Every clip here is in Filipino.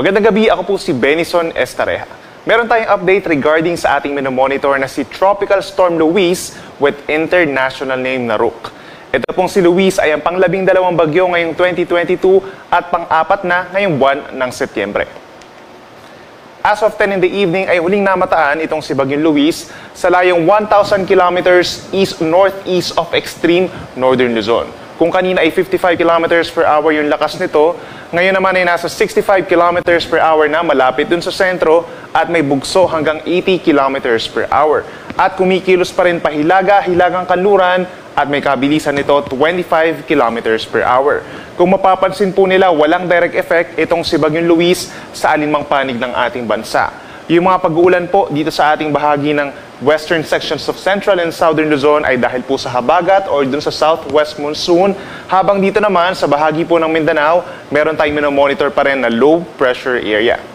Magandang gabi, ako po si Benison Estareja. Meron tayong update regarding sa ating minomonitor na si Tropical Storm Luis with international name na Rook. Ito pong si Luis ay ang panglabing dalawang bagyo ngayong 2022 at pang-apat na ngayong buwan ng Setyembre. As of 10 in the evening ay huling namataan itong si Bagyong Luis sa layong 1,000 kilometers east-northeast of extreme northern Luzon. Kung kanina ay 55 kilometers per hour yung lakas nito, ngayon naman ay nasa 65 kilometers per hour na malapit dun sa sentro at may bugso hanggang 80 kilometers per hour. At kumikilos pa rin pahilaga, hilagang kanluran at may kabilisan nito 25 kilometers per hour. Kung mapapansin po nila, walang direct effect itong si Bagyong Luis sa alinmang panig ng ating bansa. Yung mga pag-uulan po dito sa ating bahagi ng western sections of central and southern Luzon ay dahil po sa habagat or dun sa southwest monsoon. Habang dito naman sa bahagi po ng Mindanao, meron tayong minomonitor pa rin na low pressure area.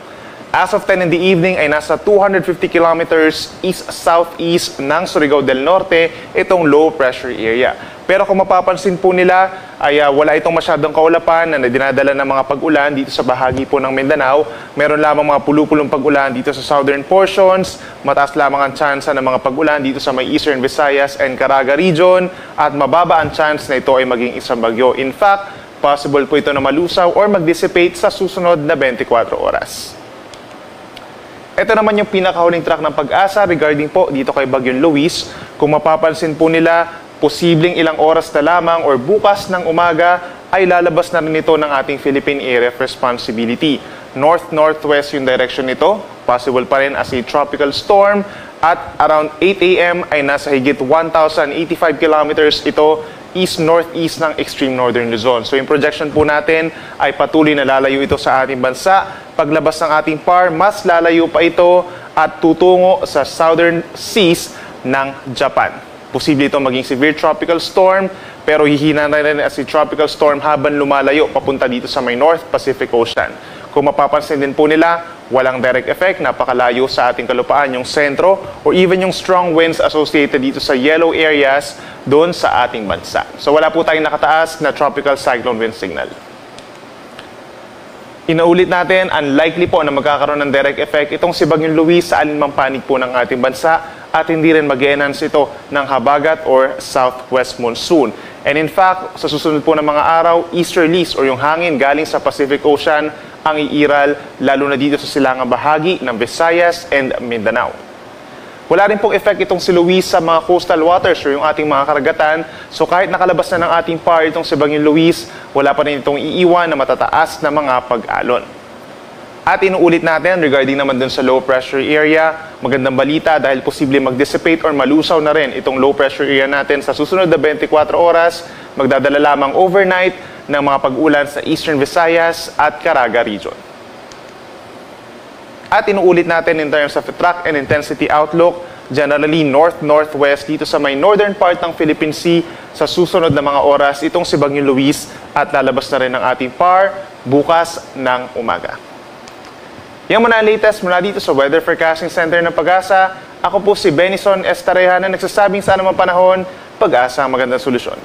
As of 10 in the evening ay nasa 250 kilometers east-southeast ng Surigao del Norte itong low pressure area. Pero kung mapapansin po nila ay uh, wala itong masyadong kaulapan na dinadala ng mga pag-ulan dito sa bahagi po ng Mindanao. Meron lamang mga pulupulong pag-ulan dito sa southern portions, mataas lamang ang tsansa ng mga pag-ulan dito sa may eastern Visayas and Caraga region at mababa ang chance na ito ay maging isang bagyo. In fact, possible po ito na malusaw or mag-dissipate sa susunod na 24 oras. Ito naman yung pinakahuling track ng pag-asa regarding po dito kay Bagyong Luis. Kung mapapansin po nila, posibleng ilang oras na lamang or bukas ng umaga ay lalabas na rin ito ng ating Philippine Area of Responsibility. North-northwest yung direction nito, possible pa rin as a tropical storm at around 8 a.m. ay nasa higit 1,085 kilometers ito east-northeast ng extreme northern Luzon. So yung projection po natin ay patuloy na lalayo ito sa ating bansa. Paglabas ng ating PAR, mas lalayo pa ito at tutungo sa southern seas ng Japan. Posible ito maging severe tropical storm, pero hihina na rin as a tropical storm habang lumalayo papunta dito sa may North Pacific Ocean. Kung mapapansin din po nila, walang direct effect, napakalayo sa ating kalupaan yung sentro or even yung strong winds associated dito sa yellow areas doon sa ating bansa. So wala po tayong nakataas na tropical cyclone wind signal. Inaulit natin, unlikely po na magkakaroon ng direct effect itong si Bagyong Luis sa alinmang panig po ng ating bansa at hindi rin mag enhance ito ng habagat or southwest monsoon. And in fact, sa susunod po ng mga araw, easterlies or yung hangin galing sa Pacific Ocean ang iiral lalo na dito sa silangang bahagi ng Visayas and Mindanao. Wala rin pong effect itong si Luis sa mga coastal waters or yung ating mga karagatan. So kahit nakalabas na ng ating par itong si Bangin Luis, wala pa rin itong iiwan na matataas na mga pag-alon. At inuulit natin regarding naman dun sa low pressure area, magandang balita dahil posible mag-dissipate or malusaw na rin itong low pressure area natin sa susunod na 24 oras, magdadala lamang overnight ng mga pag-ulan sa Eastern Visayas at Caraga region. At inuulit natin in terms of track and intensity outlook, generally north-northwest dito sa may northern part ng Philippine Sea sa susunod na mga oras itong si Bagyong Luis at lalabas na rin ng ating PAR bukas ng umaga. Yan muna ang latest mula dito sa Weather Forecasting Center ng Pag-asa. Ako po si Benison Estareja na nagsasabing sa anumang panahon, pag-asa ang magandang solusyon.